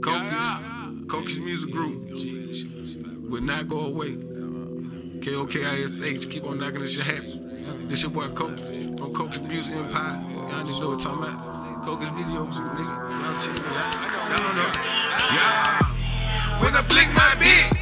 Kokish, Kokish Music Group will not go away. K O K I S H, keep on knocking this shit happen. This your boy Coke from Kokish Music Empire. Y'all just know what I'm talking about. Kokish Video Group, nigga. Y'all check me out. Y'all know. Yeah. When I blink my beat,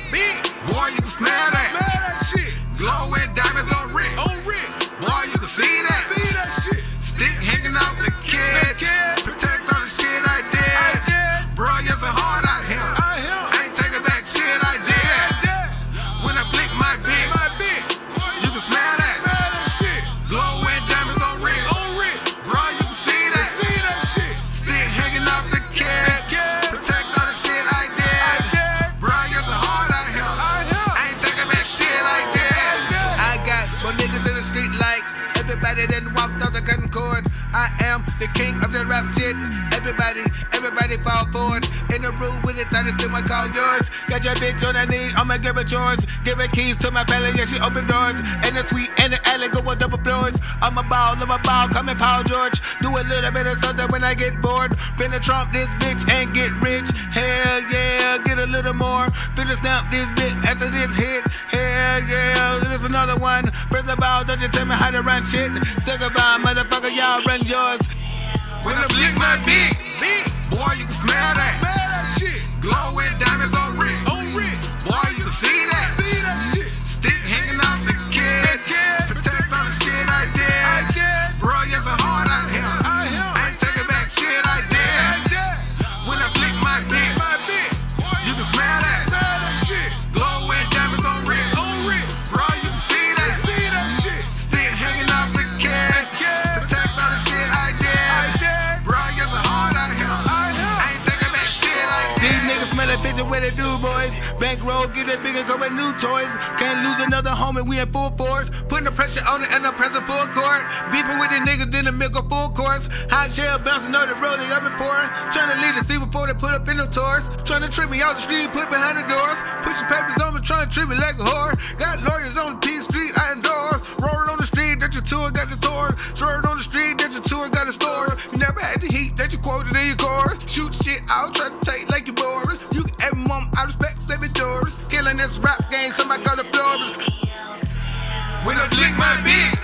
rap shit. Everybody, everybody fall forward. In the room with it, trying to steal my call yours. Got your bitch on her knee, I'ma give it yours. Give her keys to my belly, yeah, she open doors. And the sweet and the alley go on double floors. I'm a ball, I'm a ball, come and Paul George. Do a little bit of something when I get bored. Finna trump this bitch and get rich. Hell yeah, get a little more. Finna snap this bitch after this hit. Hell yeah, there's another one. Press the ball, don't you tell me how to run shit. Say goodbye, motherfucker, y'all run yours. When I blink my beat, boy, you can. Smell that that bitch where they do, boys. Bankroll, get it bigger, with new toys. Can't lose another homie, we in full force. Putting the pressure on it and I'm pressing full court. Beefing with the niggas, then the milk a full course. Hot shell bouncing on the road, they up and pouring. Trying to lead the sea before they put up in the tours. Trying to trip me out the street, put behind the doors. Pushing papers on me, trying to treat me like a whore. Got lawyers on the P Street, I endorse. Rolling on the street, that your tour got the tour. Swerving on the street, that your tour got a store. You never had the heat that you quoted in your chorus. Shoot shit out, try to take like your blink my beat,